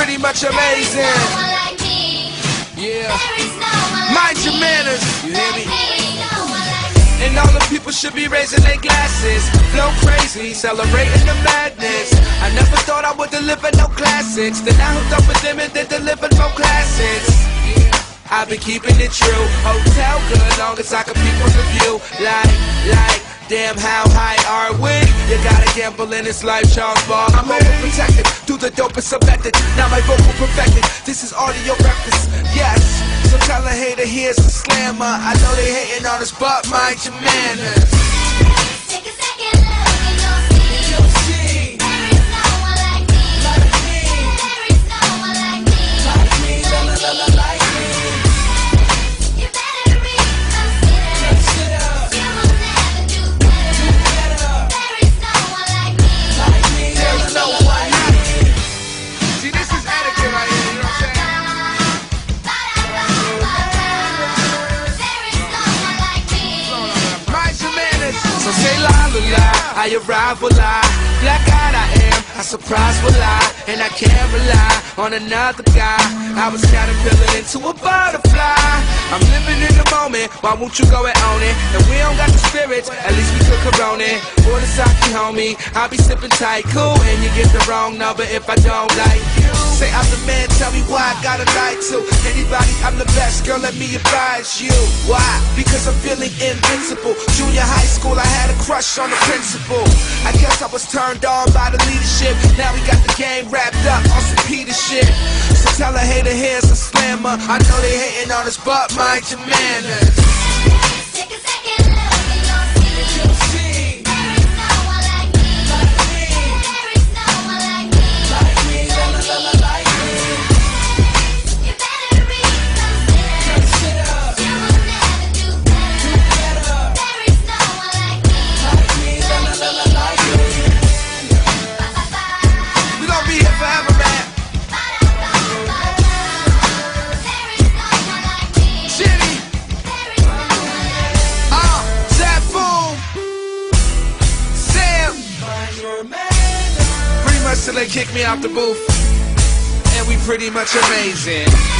pretty much amazing. Yeah, mind your manners, you hear me? And all the people should be raising their glasses. Flow crazy, celebrating the madness. I never thought I would deliver no classics. Then I hooked up with them and they delivered more classics. I've been keeping it true. Hotel good, long as I can peek from the view. Like, like, damn, how high are we? You gotta gamble in this life, Charles Ball. I'm overprotected, do the dopest method. Now my vocal perfected. This is audio breakfast, yes. So tell a hater here's a slammer. I know they hating on us, but mind your manners. Say la la la, I arrive will lie. Black eyed I am, I surprise will lie. And I can't rely on another guy. I was caterpillar into a butterfly. I'm living in the moment, why won't you go and own it? And we don't got the spirits, at least we could corona it. For the sake, homie, I'll be sipping tight, cool. And you get the wrong number if I don't like you. Say I'm the man, tell me why I gotta lie to anybody. I'm the best, girl. Let me advise you. Why? Because feeling invincible. Junior high school, I had a crush on the principal. I guess I was turned on by the leadership. Now we got the game wrapped up on some Peter shit. So tell a hater here's a slammer. I know they hating on us, but mind your manners. Till they kick me out the booth. And we pretty much amazing.